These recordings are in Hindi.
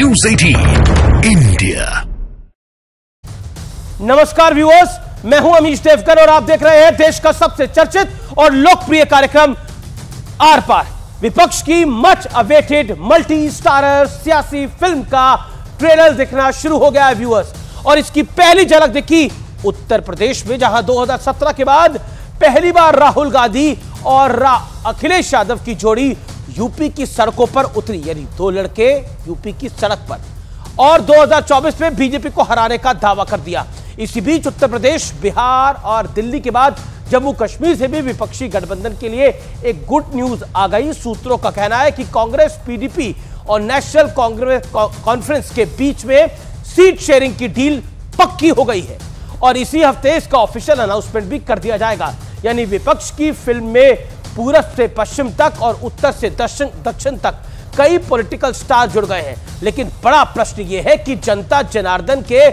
न्यूज़ 18 इंडिया नमस्कार व्यूअर्स मैं हूँ अमीश देवकर और आप देख रहे हैं देश का सबसे चर्चित और लोकप्रिय कार्यक्रम आर पार। विपक्ष की मच अवेटेड मल्टी स्टारर सियासी फ़िल्म का ट्रेलर दिखना शुरू हो गया है व्यूअर्स और इसकी पहली झलक दिखी उत्तर प्रदेश में जहाँ 2017 के बाद पहली बार राहुल गांधी और रा, अखिलेश यादव की जोड़ी यूपी की सड़कों पर उतरी, यानी दो लड़के यूपी की सड़क पर। और 2024 में बीजेपी को हराने का दावा कर दिया। इसी बीच उत्तर प्रदेश, बिहार और दिल्ली के बाद जम्मू कश्मीर से भी विपक्षी गठबंधन के लिए एक गुड न्यूज़ आ गई। सूत्रों का कहना है कि कांग्रेस पीडीपी और नेशनल कांग्रेस कॉन्फ्रेंस के बीच में सीट शेयरिंग की डील पक्की हो गई है। और इसी हफ़्ते इसका ऑफिशियल अनाउंसमेंट भी कर दिया जाएगा। यानी विपक्ष की फ़िल्म में पूरब से पश्चिम तक और उत्तर से दक्षिण दक्षिण तक कई पॉलिटिकल स्टार जुड़ गए हैं। लेकिन बड़ा प्रश्न यह है कि जनता जनार्दन के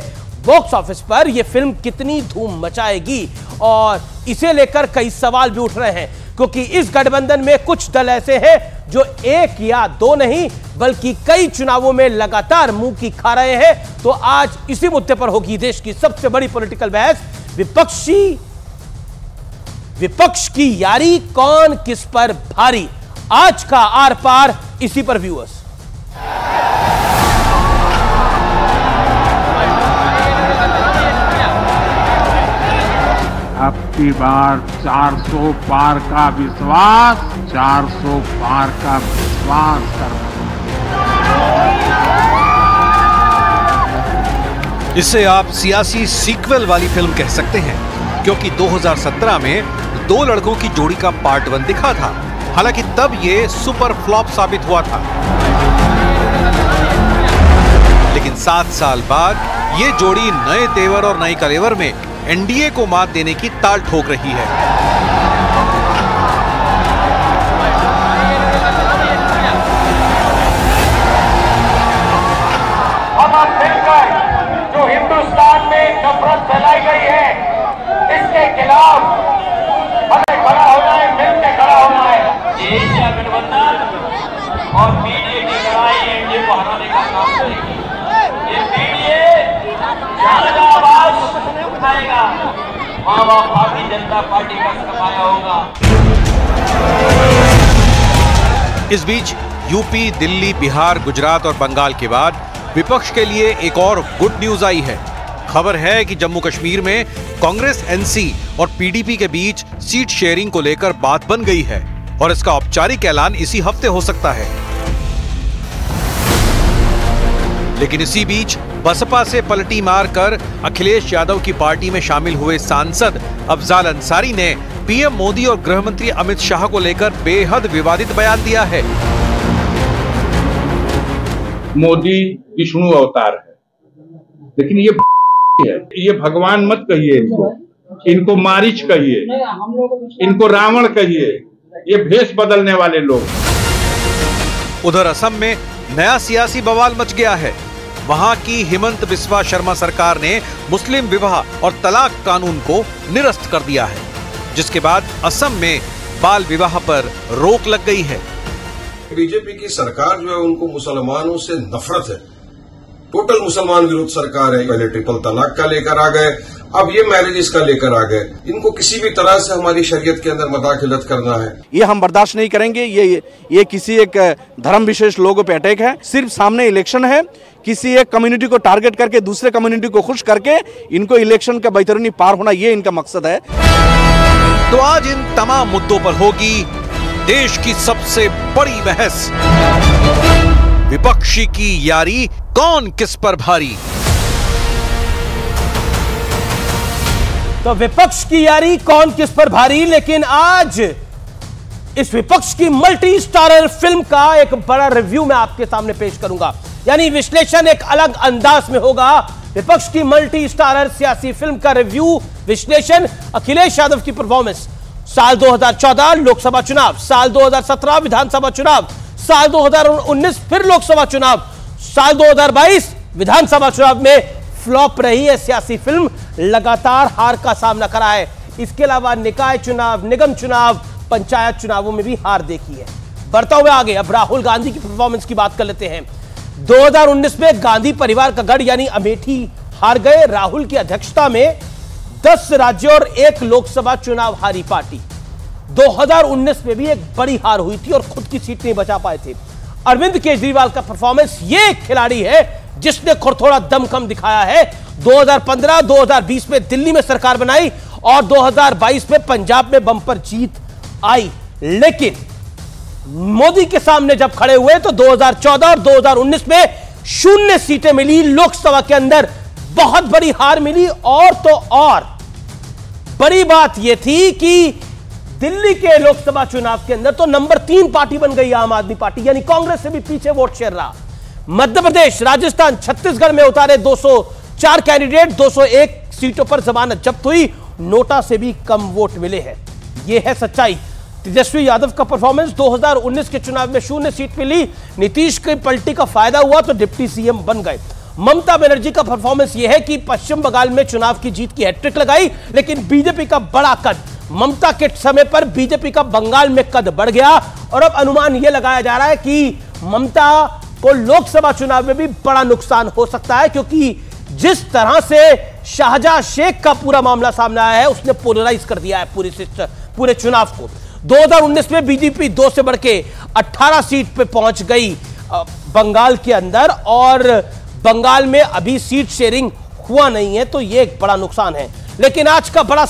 बॉक्स ऑफ़िस पर यह फ़िल्म कितनी धूम मचाएगी? और इसे लेकर कई सवाल भी उठ रहे हैं, क्योंकि इस गठबंधन में कुछ दल ऐसे हैं जो एक या दो नहीं, बल्कि कई चुनावों में लगातार मुँह की खा रहे हैं। तो आज इसी मुद्दे पर होगी देश की सबसे बड़ी पॉलिटिकल बहस, विपक्षी विपक्ष की यारी कौन किस पर भारी? आज का आर पार इसी पर व्यूअर्स अब की बार 400 पार का विश्वास 400 पार का विश्वास कर इसे आप सियासी सीक्वल वाली फ़िल्म कह सकते हैं क्योंकि 2017 में दो लड़कों की जोड़ी का पार्ट वन दिखा था। हालाँकि तब ये सुपर फ्लॉप साबित हुआ था। लेकिन सात साल बाद ये जोड़ी नए तेवर और नए कलेवर में एनडीए को मात देने की ताल ठोक रही है। और पीडीए की लड़ाई एनडीए को हराने का काम करेगी। ये आवाज़ उठाएगा। वहाँ वहाँ भारतीय जनता पार्टी का सफाया होगा। इस बीच यूपी, दिल्ली, बिहार, गुजरात और बंगाल के बाद विपक्ष के लिए एक और गुड न्यूज़ आई है। खबर है कि जम्मू कश्मीर में कांग्रेस, एनसी और पीडीपी के बीच सीट शेयरिंग को लेकर बात बन गई है। और इसका औपचारिक ऐलान इसी हफ़्ते हो सकता है। लेकिन इसी बीच बसपा से पलटी मार कर अखिलेश यादव की पार्टी में शामिल हुए सांसद अफजाल अंसारी ने पीएम मोदी और गृह मंत्री अमित शाह को लेकर बेहद विवादित बयान दिया है। मोदी विष्णु अवतार है। लेकिन ये है। ये भगवान मत कहिए इनको। इनको मारिच कहिए। इनको रावण कहिए। ये भेष बदलने वाले लोग। उधर असम में नया सियासी बवाल मच गया है। वहाँ की हिमंत बिस्वा शर्मा सरकार ने मुस्लिम विवाह और तलाक कानून को निरस्त कर दिया है जिसके बाद असम में बाल विवाह पर रोक लग गई है। बीजेपी की सरकार जो है उनको मुसलमानों से नफरत है। टोटल मुसलमान विरोध सरकार है पहले ट्रिपल तलाक का लेकर आ गए अब ये मैरिजेस का लेकर आ गए। इनको किसी भी तरह से हमारी शरीयत के अंदर मदाखिलत करना है। ये हम बर्दाश्त नहीं करेंगे ये ये किसी एक धर्म विशेष लोगों पे अटैक है। सिर्फ़ सामने इलेक्शन है किसी एक कम्युनिटी को टारगेट करके दूसरे कम्युनिटी को खुश करके इनको इलेक्शन का बैतरनी पार होना ये इनका मकसद है। तो आज इन तमाम मुद्दों पर होगी देश की सबसे बड़ी बहस। विपक्षी की यारी कौन किस पर भारी? तो विपक्ष की यारी कौन किस पर भारी? लेकिन आज इस विपक्ष की मल्टी स्टारर फ़िल्म का एक बड़ा रिव्यू मैं आपके सामने पेश करूँगा। यानी विश्लेषण एक अलग अंदाज में होगा। विपक्ष की मल्टी स्टारर सियासी फ़िल्म का रिव्यू विश्लेषण, अखिलेश यादव की परफॉर्मेंस साल 2014 लोकसभा चुनाव, साल 2017 विधानसभा चुनाव साल 2019 फिर लोकसभा चुनाव। साल 2022 विधानसभा चुनाव में फ्लॉप रही है सियासी फ़िल्म। लगातार हार का सामना करा है। इसके अलावा निकाय चुनाव, निगम चुनाव, पंचायत चुनावों में भी हार देखी है। बढ़ता हुआ आगे अब राहुल गांधी की परफॉर्मेंस की बात कर लेते हैं। 2019 में गांधी परिवार का गढ़ यानी अमेठी हार गए। राहुल की अध्यक्षता में 10 राज्यों और एक लोकसभा चुनाव हारी पार्टी। 2019 में भी एक बड़ी हार हुई थी और खुद की सीट नहीं बचा पाए थे। अरविंद केजरीवाल का परफॉर्मेंस ये खिलाड़ी है जिसने खुद थोड़ा दमखम दिखाया है। 2015 2020 में दिल्ली में सरकार बनाई और 2022 में पंजाब में बंपर जीत आई। लेकिन मोदी के सामने जब खड़े हुए तो 2014 और 2019 में शून्य सीटें मिली। लोकसभा के अंदर बहुत बड़ी हार मिली और तो और। बड़ी बात यह थी कि दिल्ली के लोकसभा चुनाव के अंदर तो नंबर तीन पार्टी बन गई आम आदमी पार्टी, यानी कांग्रेस से भी पीछे वोट शेयर रहा। मध्य प्रदेश राजस्थान, छत्तीसगढ़ में उतारे 204 कैंडिडेट 201 सीटों पर जमानत जब्त हुई। नोटा से भी कम वोट मिले हैं। यह है सच्चाई। तेजस्वी यादव का परफॉर्मेंस 2019 के चुनाव में शून्य सीट मिली। नीतीश की पलटी का फ़ायदा हुआ तो डिप्टी सीएम बन गए। ममता बनर्जी का परफॉर्मेंस यह है कि पश्चिम बंगाल में चुनाव की जीत की हैट्रिक लगाई, लेकिन बीजेपी का बड़ा कद। ममता के समय पर बीजेपी का बंगाल में कद बढ़ गया, और अब अनुमान यह लगाया जा रहा है कि ममता को लोकसभा चुनाव में भी बड़ा नुकसान हो सकता है, क्योंकि जिस तरह से शाहजहां शेख का पूरा मामला सामने आया है, उसने पोलराइज कर दिया है पूरे पूरे चुनाव को। 2019 में बीजेपी दो से बढ़ के 18 सीट पे पहुँच गई बंगाल के अंदर, और बंगाल में अभी सीट शेयरिंग हुआ नहीं है तो ये एक बड़ा नुकसान है। लेकिन आज का बड़ा